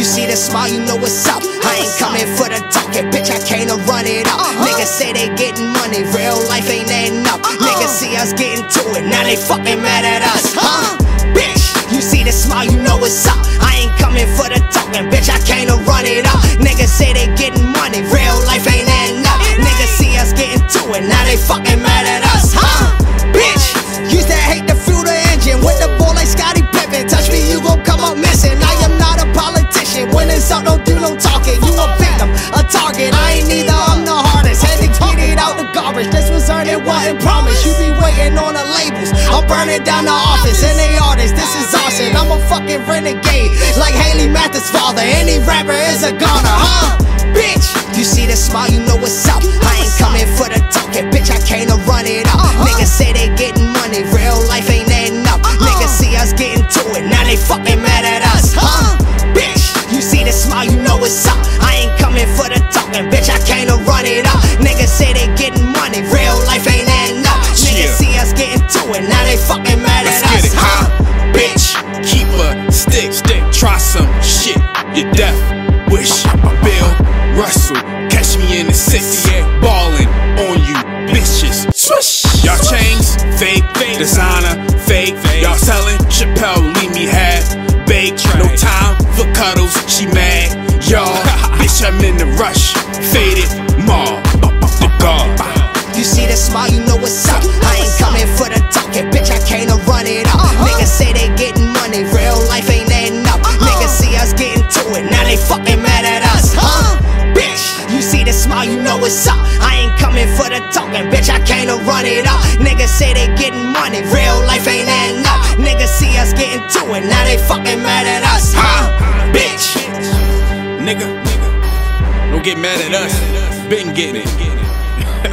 You see the smile, you know what's up. I ain't coming for the talking, bitch. I came to run it up. Uh-huh. Niggas say they getting money, real life ain't adding up. Uh-huh. Niggas see us getting to it, now they fucking mad at us, huh? Uh-huh. Bitch, you see the smile, earned, it wasn't promised. You be waiting on the labels. I'm burning down the office and they artists. This is arson. I'm a fucking renegade, like Hailie Mathers' father. Any rapper is a goner, huh? Bitch, you see the smile, you know what's up. I ain't coming for the talking, bitch. I came to run it up. Uh-huh. Niggas say they getting money, real life ain't adding up. Uh-huh. Niggas see us getting to it, now they fucking mad at us, huh? Uh-huh. Bitch, you see the smile, you know what's up. I ain't coming for the talking, bitch. You're deaf. Wish. Bill Russell. Catch me in the city. Ballin' on you, bitches. Swish. Y'all chains, fake. fake, Designer, fake. Y'all selling Chappelle, leave me half baked. No time for cuddles. She mad. Y'all, bitch, I'm in the rush. Faded. Mall. The guard. You see the smile, you know what's up. I ain't coming for the talking, bitch. I came to run it up. Uh-huh. Niggas say they fucking mad at us, huh? Bitch, you see the smile, you know what's up. I ain't coming for the talking, bitch. I came to run it up. Niggas say they getting money, real life ain't adding up. Niggas see us getting to it, now they fucking mad at us, huh? Bitch. Nigga, don't get mad at us. Been getting it.